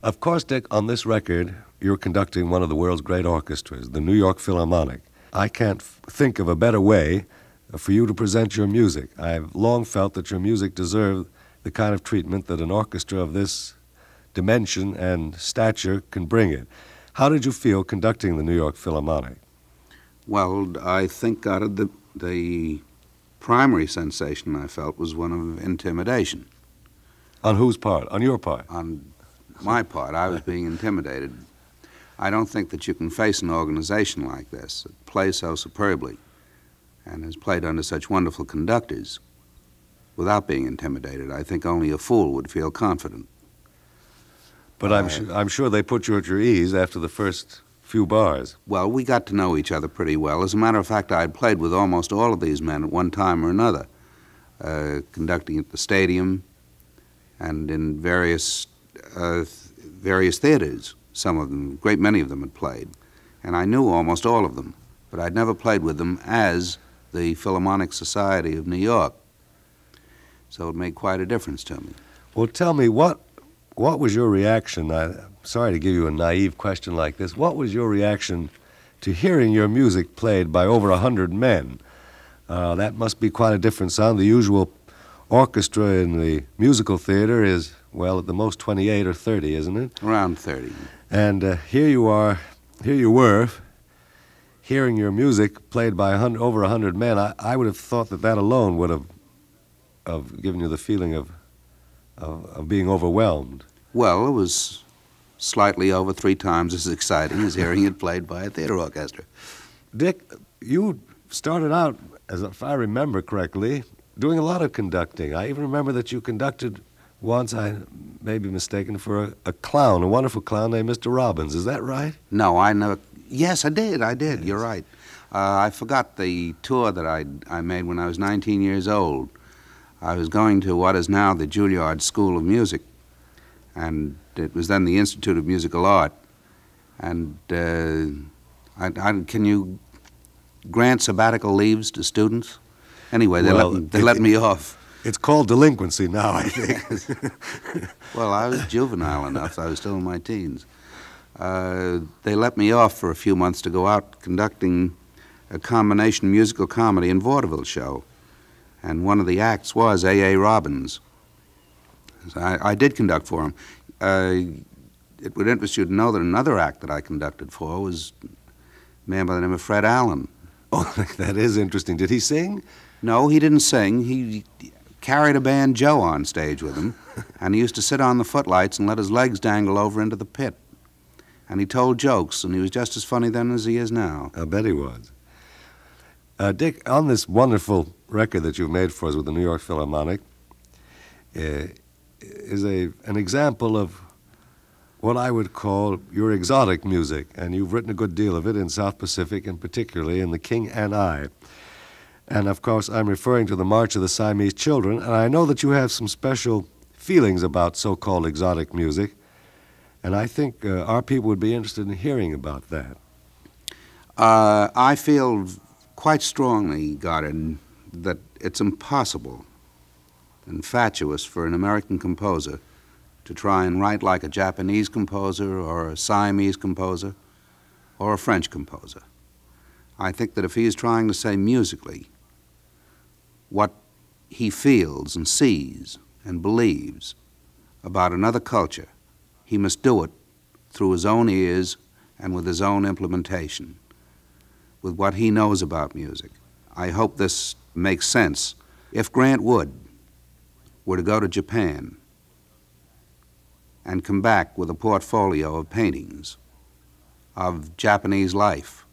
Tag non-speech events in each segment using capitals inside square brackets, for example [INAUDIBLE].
Of course, Dick, on this record, you're conducting one of the world's great orchestras, the New York Philharmonic. I can't f- think of a better way for you to present your music. I've long felt that your music deserved the kind of treatment that an orchestra of this dimension and stature can bring it. How did you feel conducting the New York Philharmonic? Well, I think out of the, the primary sensation I felt was one of intimidation. On whose part? On your part? On my part, I was being intimidated. I don't think that you can face an organization like this that plays so superbly and has played under such wonderful conductors without being intimidated. I think only a fool would feel confident. But I'm, su- I'm sure they put you at your ease after the first few bars. Well, we got to know each other pretty well. As a matter of fact, I had played with almost all of these men at one time or another, uh, conducting at the stadium and in various uh, various theaters. Some of them, great many of them, had played, and I knew almost all of them. But I'd never played with them as the Philharmonic Society of New York. So it made quite a difference to me. Well, tell me, what, what was your reaction? I, I'm sorry to give you a naive question like this. What was your reaction to hearing your music played by over a hundred men? Uh, that must be quite a different sound. The usual orchestra in the musical theater is, well, at the most 28 or 30, isn't it? Around 30. And uh, here you are, here you were, hearing your music played by hundred, over a hundred men. I, I would have thought that that alone would have, have given you the feeling of, of, of being overwhelmed. Well, it was slightly over three times as exciting as hearing it played by a theater orchestra. Dick, you started out, as if I remember correctly, doing a lot of conducting. I even remember that you conducted once, I may be mistaken, for a, a clown, a wonderful clown named Mr. Robbins. Is that right? No, I never. Yes, I did. I did. You're right. Uh, I forgot the tour that I I made when I was 19 years old. I was going to what is now the Juilliard School of Music, and it was then the Institute of Musical Art. And uh, I, I, can you grant sabbatical leaves to students? Anyway, they Well, let they let me off. It's called delinquency now, I think. [LAUGHS] Well, I was juvenile enough. I was still in my teens. Uh, they let me off for a few months to go out conducting a combination musical comedy and vaudeville show. And one of the acts was A.A. Robbins. So I, I did conduct for him. Uh, it would interest you to know that another act that I conducted for was a man by the name of Fred Allen. oh, [LAUGHS] that is interesting. Did he sing? No, he didn't sing. He carried a banjo on stage with him, and he used to sit on the footlights and let his legs dangle over into the pit. And he told jokes, and he was just as funny then as he is now. I bet he was. Uh, Dick, on this wonderful record that you've made for us with the New York Philharmonic, uh, is a an example of what I would call your exotic music, and you've written a good deal of it in South Pacific, and particularly in The King and I. And of course, I'm referring to the March of the Siamese Children, and I know that you have some special feelings about so-called exotic music, and I think uh, our people would be interested in hearing about that. Uh, I feel quite strongly, Goddard, that it's impossible and fatuous for an American composer to try and write like a Japanese composer or a Siamese composer or a French composer. I think that if he is trying to say musically what he feels and sees and believes about another culture, he must do it through his own ears and with his own implementation, with what he knows about music. I hope this makes sense. If Grant Wood were to go to Japan and come back with a portfolio of paintings of Japanese life,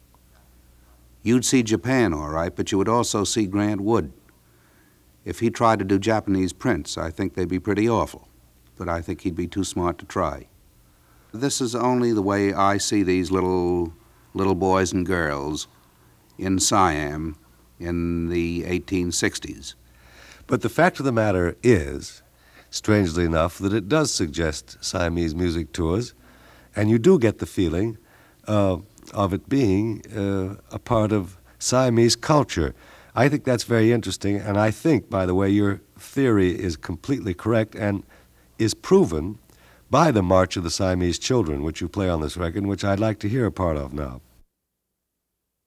you'd see Japan all right, but you would also see Grant Wood. If he tried to do Japanese prints, I think they'd be pretty awful, but I think he'd be too smart to try. This is only the way I see these little little boys and girls in Siam in the 1860s. But the fact of the matter is, strangely enough, that it does suggest Siamese music to us, and you do get the feeling uh, of it being uh, a part of Siamese culture. I think that's very interesting, and I think, by the way, your theory is completely correct and is proven by the March of the Siamese Children, which you play on this record, which I'd like to hear a part of now.